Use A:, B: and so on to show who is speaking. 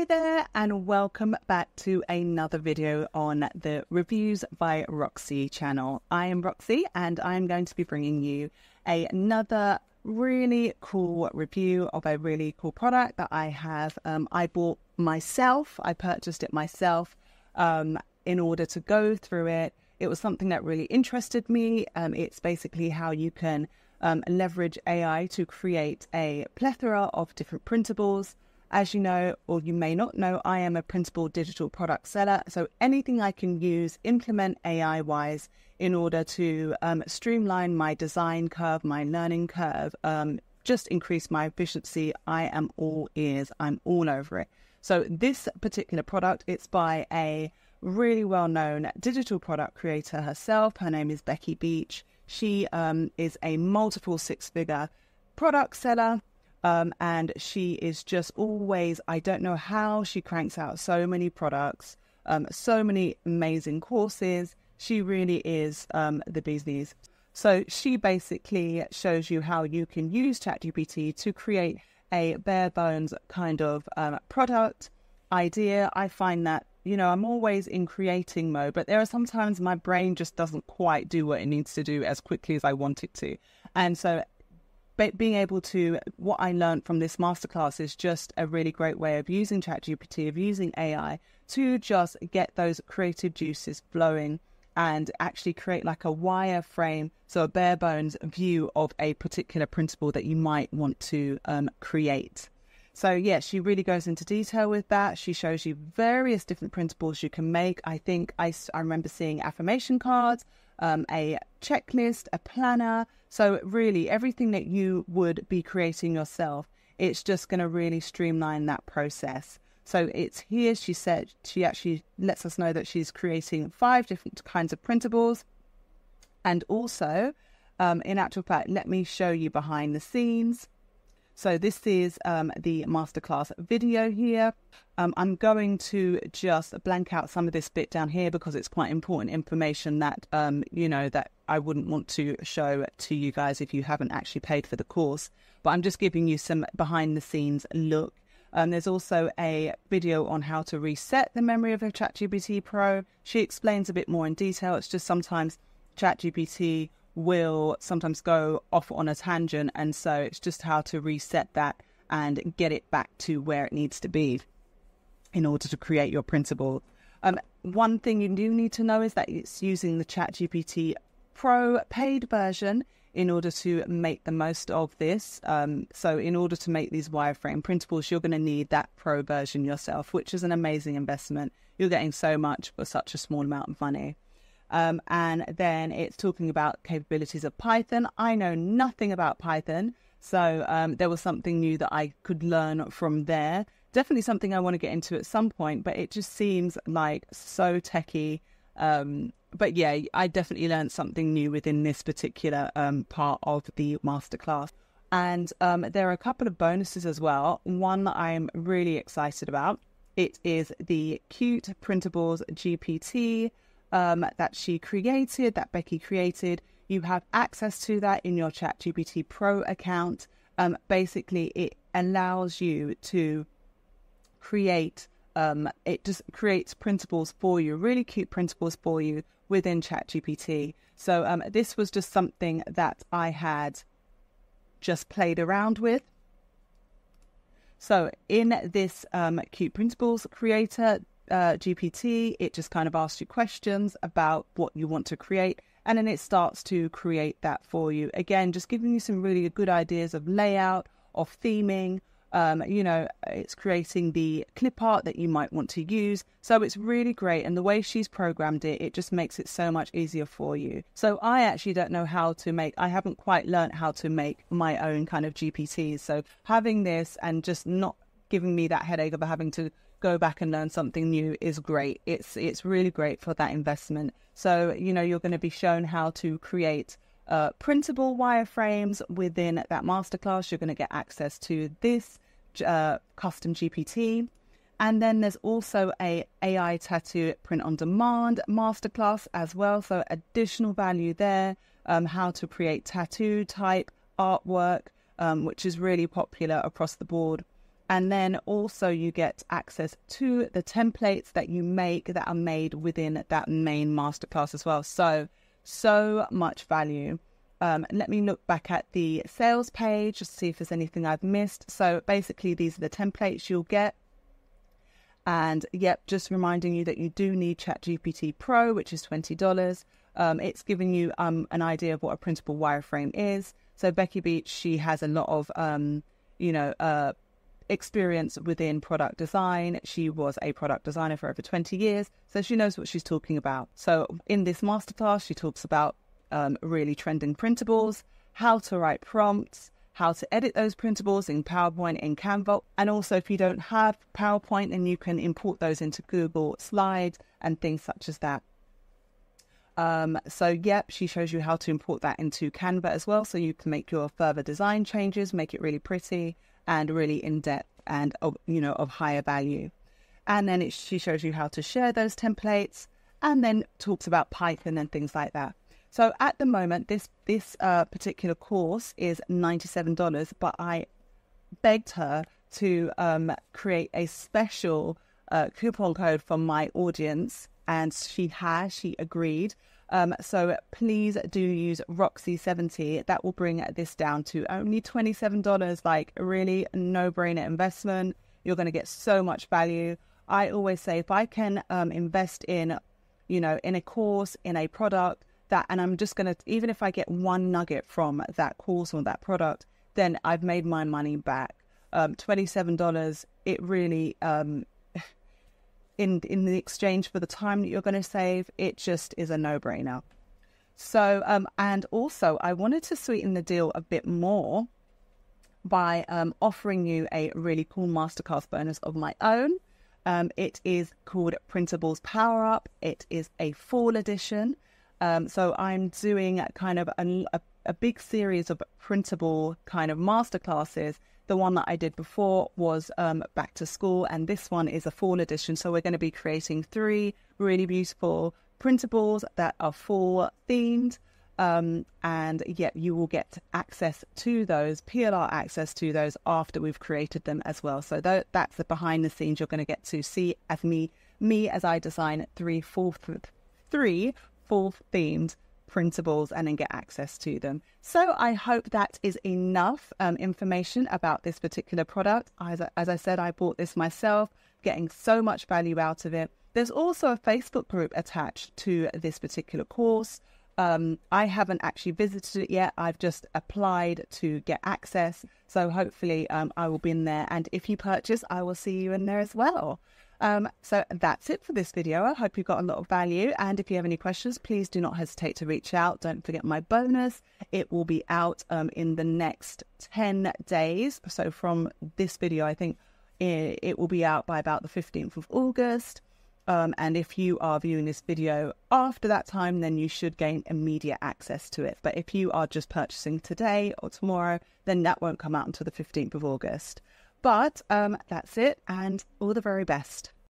A: Hey there, and welcome back to another video on the Reviews by Roxy channel. I am Roxy, and I'm going to be bringing you another really cool review of a really cool product that I have. Um, I bought myself, I purchased it myself um, in order to go through it. It was something that really interested me. Um, it's basically how you can um, leverage AI to create a plethora of different printables. As you know, or you may not know, I am a printable digital product seller. So anything I can use, implement AI wise in order to um, streamline my design curve, my learning curve, um, just increase my efficiency, I am all ears. I'm all over it. So this particular product, it's by a really well-known digital product creator herself. Her name is Becky Beach. She um, is a multiple six-figure product seller um, and she is just always, I don't know how she cranks out so many products, um, so many amazing courses. She really is um, the bee's knees. So she basically shows you how you can use ChatGPT to create a bare bones kind of um, product idea. I find that, you know, I'm always in creating mode, but there are sometimes my brain just doesn't quite do what it needs to do as quickly as I want it to. And so being able to what I learned from this masterclass is just a really great way of using ChatGPT, of using AI to just get those creative juices flowing and actually create like a wireframe, so a bare bones view of a particular printable that you might want to um, create. So yeah, she really goes into detail with that. She shows you various different printables you can make. I think I, I remember seeing affirmation cards, um, a checklist, a planner. So, really, everything that you would be creating yourself, it's just going to really streamline that process. So, it's here, she said, she actually lets us know that she's creating five different kinds of printables. And also, um, in actual fact, let me show you behind the scenes. So this is um, the masterclass video here. Um, I'm going to just blank out some of this bit down here because it's quite important information that, um, you know, that I wouldn't want to show to you guys if you haven't actually paid for the course. But I'm just giving you some behind the scenes look. Um, there's also a video on how to reset the memory of a ChatGPT Pro. She explains a bit more in detail. It's just sometimes ChatGPT will sometimes go off on a tangent. And so it's just how to reset that and get it back to where it needs to be in order to create your printable. Um, one thing you do need to know is that it's using the ChatGPT Pro paid version in order to make the most of this. Um, so, in order to make these wireframe printables, you're going to need that Pro version yourself, which is an amazing investment. You're getting so much for such a small amount of money. Um, and then it's talking about capabilities of Python. I know nothing about Python, so um, there was something new that I could learn from there. Definitely something I want to get into at some point, but it just seems like so techy. Um, but yeah, I definitely learned something new within this particular um, part of the masterclass. And um, there are a couple of bonuses as well. One that I'm really excited about. It is the Cute Printables GPT um, that she created, that Becky created. You have access to that in your ChatGPT Pro account. Um, basically, it allows you to create. Um, it just creates printables for you, really cute printables for you within ChatGPT. So um, this was just something that I had just played around with. So in this um, cute printables creator, uh, GPT, it just kind of asks you questions about what you want to create, and then it starts to create that for you. Again, just giving you some really good ideas of layout, of theming. Um, you know, it's creating the clip art that you might want to use. So it's really great. And the way she's programmed it, it just makes it so much easier for you. So I actually don't know how to make, I haven't quite learned how to make my own kind of GPTs. So having this and just not giving me that headache of having to go back and learn something new is great. It's it's really great for that investment. So you know you're going to be shown how to create uh, printable wireframes within that masterclass. You're going to get access to this uh, custom GPT. And then there's also a AI tattoo print on demand masterclass as well. So additional value there. Um, how to create tattoo type artwork, um, which is really popular across the board And then also you get access to the templates that you make that are made within that main masterclass as well. So, so much value. Um, let me look back at the sales page to see if there's anything I've missed. So basically, these are the templates you'll get. And yep, just reminding you that you do need ChatGPT Pro, which is $20. Um, it's giving you um, an idea of what a printable wireframe is. So Becky Beach, she has a lot of, um, you know, uh, experience within product design. She was a product designer for over 20 years, so she knows what she's talking about. So, in this masterclass, she talks about um, really trending printables, how to write prompts, how to edit those printables in PowerPoint in Canva. And also, if you don't have PowerPoint, then you can import those into Google Slides and things such as that. Um, so, yep, she shows you how to import that into Canva as well. So you can make your further design changes, make it really pretty and really in depth and of you know of higher value. And then it, she shows you how to share those templates, and then talks about Python and things like that. So at the moment, this this uh, particular course is ninety seven dollars, but I begged her to um, create a special uh, coupon code for my audience, and she has. She agreed. Um, so please do use Roxy70. That will bring this down to only $27. Like, really no brainer investment. You're going to get so much value. I always say if I can um, invest in, you know, in a course, in a product, that, and I'm just going to, even if I get one nugget from that course or that product, then I've made my money back. Um, $27, it really um, in in the exchange for the time that you're going to save, it just is a no brainer. So, um, and also, I wanted to sweeten the deal a bit more by um, offering you a really cool masterclass bonus of my own. Um, it is called Printables Power Up. It is a fall edition. Um, so I'm doing kind of a, a, a big series of printable kind of masterclasses the one that I did before was um, back to school, and this one is a fall edition. So we're going to be creating three really beautiful printables that are fall themed. Um, and yet you will get access to those, PLR access to those after we've created them as well. So th- that's the behind the scenes you're going to get to see as me, me as I design three full, three full themed printables and then get access to them. So I hope that is enough um, information about this particular product. As, as I said, I bought this myself, getting so much value out of it. There's also a Facebook group attached to this particular course. Um, I haven't actually visited it yet. I've just applied to get access. So hopefully um, I will be in there. And if you purchase, I will see you in there as well. Um, so that's it for this video. I hope you got a lot of value. And if you have any questions, please do not hesitate to reach out. Don't forget my bonus. It will be out um, in the next 10 days. So from this video, I think it, it will be out by about the 15th of August. Um, and if you are viewing this video after that time, then you should gain immediate access to it. But if you are just purchasing today or tomorrow, then that won't come out until the 15th of August. But um, that's it, and all the very best.